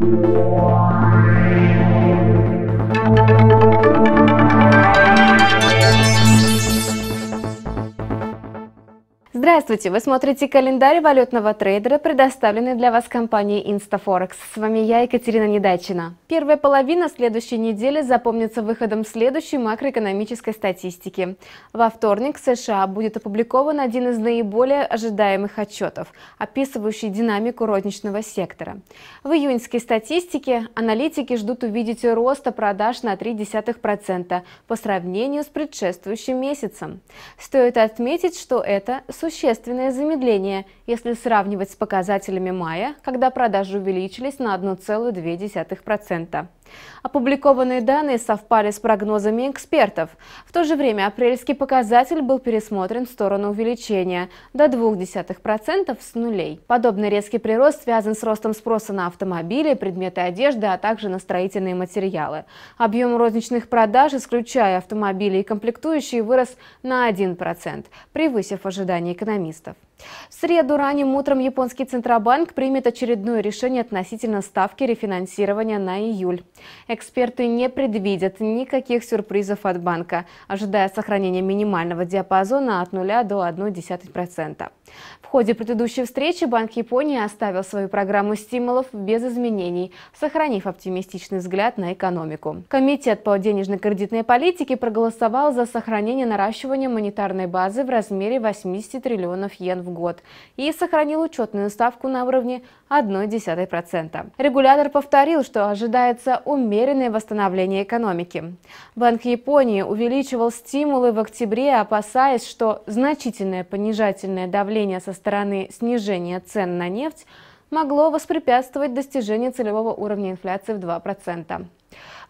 Música Здравствуйте! Вы смотрите календарь валютного трейдера, предоставленный для вас компанией InstaForex. С вами я, Екатерина Недачина. Первая половина следующей недели запомнится выходом следующей макроэкономической статистики. Во вторник в США будет опубликован один из наиболее ожидаемых отчетов, описывающий динамику розничного сектора. В июньской статистике аналитики ждут увидеть роста продаж на 0,3% по сравнению с предшествующим месяцем. Стоит отметить, что это существенное замедление, если сравнивать с показателями мая, когда продажи увеличились на 1,2%. Опубликованные данные совпали с прогнозами экспертов. В то же время апрельский показатель был пересмотрен в сторону увеличения до 0,2% с нулей. Подобный резкий прирост связан с ростом спроса на автомобили, предметы одежды, а также на строительные материалы. Объем розничных продаж, исключая автомобили и комплектующие, вырос на 1%, превысив ожидания экономистов. В среду ранним утром японский Центробанк примет очередное решение относительно ставки рефинансирования на июль. Эксперты не предвидят никаких сюрпризов от банка, ожидая сохранения минимального диапазона от 0 до 0,1%. В ходе предыдущей встречи Банк Японии оставил свою программу стимулов без изменений, сохранив оптимистичный взгляд на экономику. Комитет по денежно-кредитной политике проголосовал за сохранение наращивания монетарной базы в размере 80 триллионов йен в год и сохранил учетную ставку на уровне 0,1%. Регулятор повторил, что ожидается умеренное восстановление экономики. Банк Японии увеличивал стимулы в октябре, опасаясь, что значительное понижательное давление со стороны снижения цен на нефть могло воспрепятствовать достижению целевого уровня инфляции в 2%.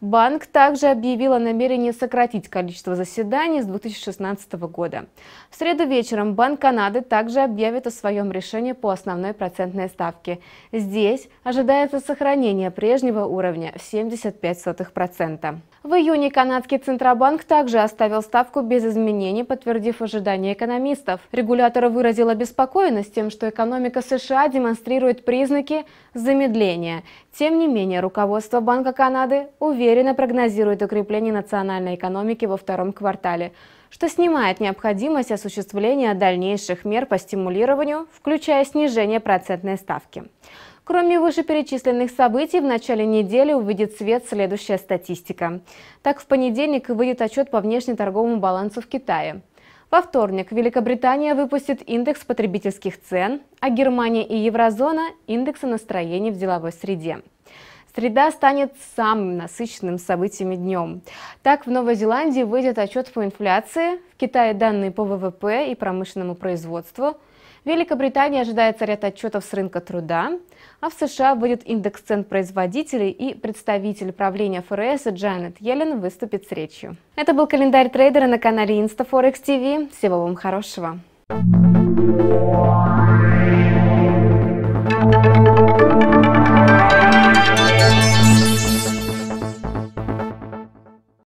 Банк также объявил о намерении сократить количество заседаний с 2016 года. В среду вечером Банк Канады также объявит о своем решении по основной процентной ставке. Здесь ожидается сохранение прежнего уровня в 75%. В июне канадский Центробанк также оставил ставку без изменений, подтвердив ожидания экономистов. Регулятор выразил обеспокоенность тем, что экономика США демонстрирует признаки замедления. Тем не менее, руководство Банка Канады уверенно прогнозирует укрепление национальной экономики во втором квартале что снимает необходимость осуществления дальнейших мер по стимулированию, включая снижение процентной ставки. Кроме вышеперечисленных событий, в начале недели увидит свет следующая статистика. Так, в понедельник выйдет отчет по внешнеторговому балансу в Китае. Во вторник Великобритания выпустит индекс потребительских цен, а Германия и еврозона – индексы настроений в деловой среде. Среда станет самым насыщенным событиями днем. Так, в Новой Зеландии выйдет отчет по инфляции, в Китае данные по ВВП и промышленному производству – в Великобритании ожидается ряд отчетов с рынка труда, а в США будет индекс цен производителей и представитель правления ФРС Джанет Йеллен выступит с речью. Это был календарь трейдера на канале InstaForex TV. Всего вам хорошего! Thank you.